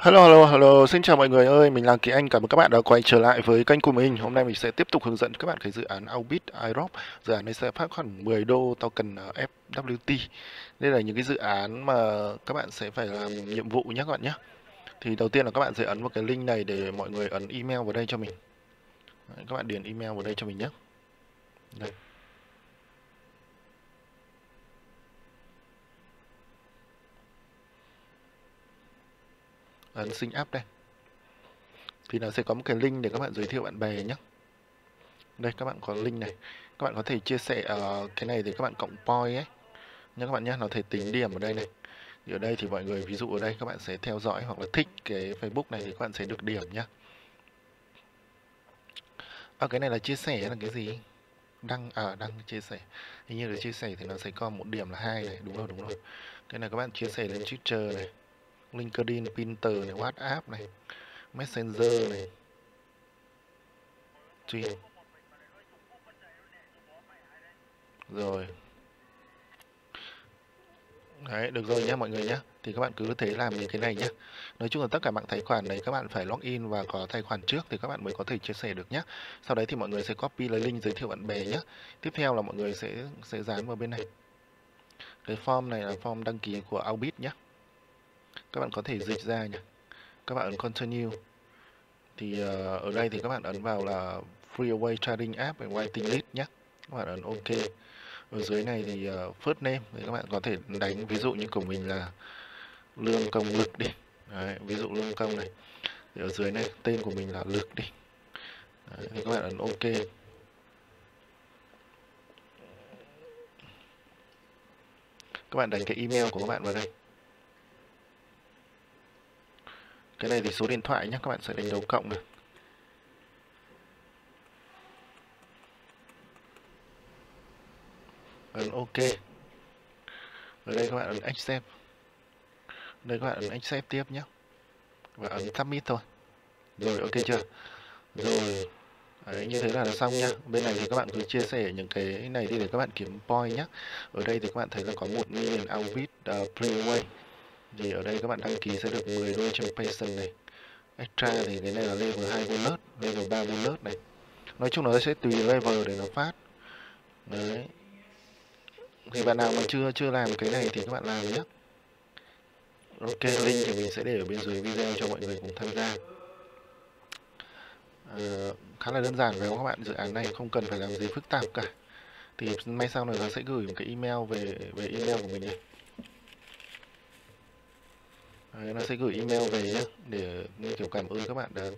Hello, hello, hello, xin chào mọi người ơi, mình là Kỳ Anh, cảm ơn các bạn đã quay trở lại với kênh của mình. Hôm nay mình sẽ tiếp tục hướng dẫn các bạn cái dự án Albit iRob. Dự án này sẽ phát khoảng 10 đô token ờ, FWT. Đây là những cái dự án mà các bạn sẽ phải làm nhiệm vụ nhé các bạn nhé. Thì đầu tiên là các bạn sẽ ấn vào cái link này để mọi người ấn email vào đây cho mình. Đấy, các bạn điền email vào đây cho mình nhé. Đây. Ấn sinh app đây. Thì nó sẽ có một cái link để các bạn giới thiệu bạn bè nhé đây các bạn có link này. Các bạn có thể chia sẻ uh, cái này thì các bạn cộng point ấy. Nha các bạn nhé nó thể tính điểm ở đây này. Thì ở đây thì mọi người ví dụ ở đây các bạn sẽ theo dõi hoặc là thích cái Facebook này thì các bạn sẽ được điểm nhé à, cái này là chia sẻ là cái gì? Đăng à đăng chia sẻ. Hình như là chia sẻ thì nó sẽ có một điểm là hai này. Đúng rồi đúng rồi. Cái này các bạn chia sẻ lên Twitter này LinkedIn, Pinter này, WhatsApp này, Messenger này. Truyền. Rồi. Đấy, được rồi nhé mọi người nhé. Thì các bạn cứ thế làm những cái này nhé. Nói chung là tất cả mạng tài khoản này các bạn phải login và có tài khoản trước thì các bạn mới có thể chia sẻ được nhé. Sau đấy thì mọi người sẽ copy lấy link giới thiệu bạn bè nhé. Tiếp theo là mọi người sẽ sẽ dán vào bên này. Cái form này là form đăng ký của Albit nhé các bạn có thể dịch ra nhỉ? Các bạn ấn continue. Thì uh, ở đây thì các bạn ấn vào là free away trading app và waiting list nhé. Các bạn ấn ok. Ở dưới này thì uh, first name thì các bạn có thể đánh ví dụ như của mình là lương công lực đi. Đấy, ví dụ lương công này. Thì ở dưới này tên của mình là lực đi. Đấy, thì các bạn ấn ok. Các bạn đánh cái email của các bạn vào đây. Cái này thì số điện thoại nhé các bạn sẽ đánh dấu cộng được ấn ok. Ở đây các bạn ấn accept. Đây các bạn ấn accept tiếp nhé và ấn submit thôi. Rồi ok chưa? Rồi. Đấy, như thế là xong nha bên này thì các bạn cứ chia sẻ những cái này đi để các bạn kiếm point nhé ở đây thì các bạn thấy là có một million outfit uh, playway thì ở đây các bạn đăng ký sẽ được 10 đô trong Payson này? Extra thì cái này là level 2 bullet level 3 bullet này. Nói chung nó sẽ tùy level để nó phát. Đấy. Thì bạn nào mà chưa chưa làm cái này thì các bạn làm nhé ok link thì mình sẽ để ở bên dưới video cho mọi người cùng tham gia. À, khá là đơn giản phải không các bạn dự án này không cần phải làm gì phức tạp cả thì may sau này nó sẽ gửi một cái email về về email của mình này. À, đấy, nó sẽ gửi email về nhé để như kiểu cảm ơn các bạn đã,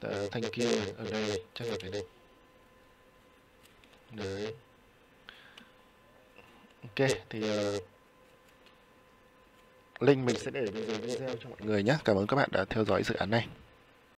đã thanh kia ở đây này chắc là cái này đấy. Ok thì uh, link mình sẽ để bên dưới video cho mọi người nhé. Cảm ơn các bạn đã theo dõi dự án này.